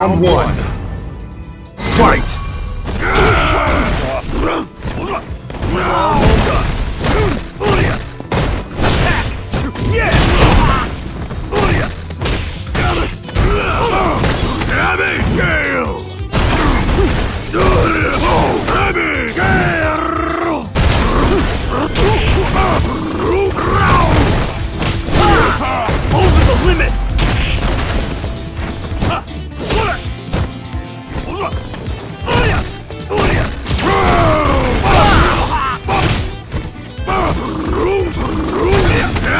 Round one.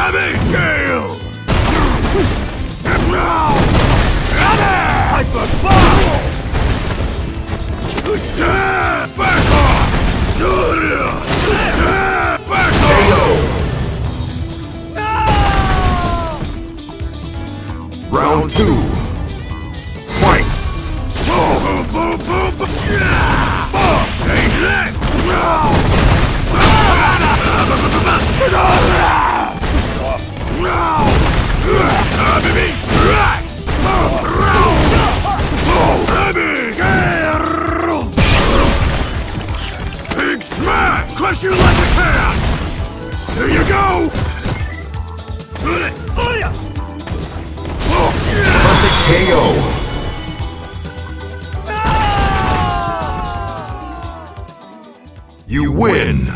Abigail! Hyper Ball! Back off! Back off! Round two. Fight! Crush you like a can! Here you go! Oh, oh, Perfect KO. Ah! You win!